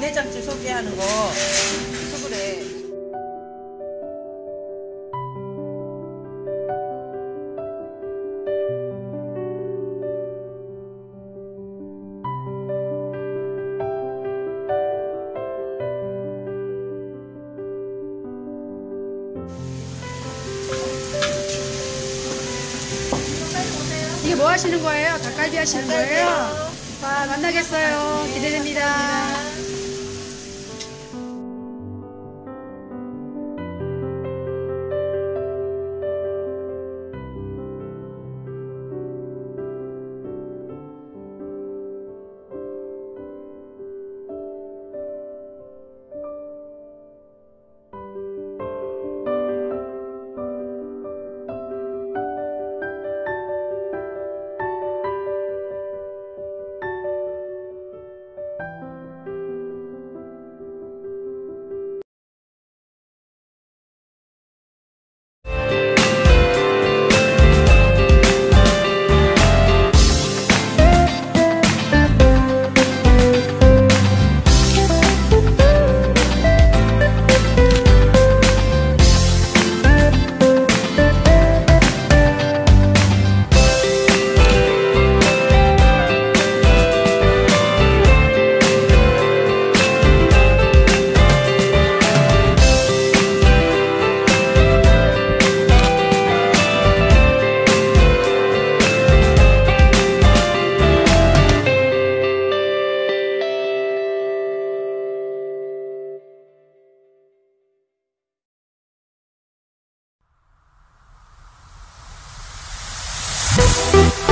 산란지 소개하는 거 수그래. 이게 뭐 하시는 거예요? 닭갈비 하시는 거예요? 와, 만나겠어요. 기대됩니다. Thank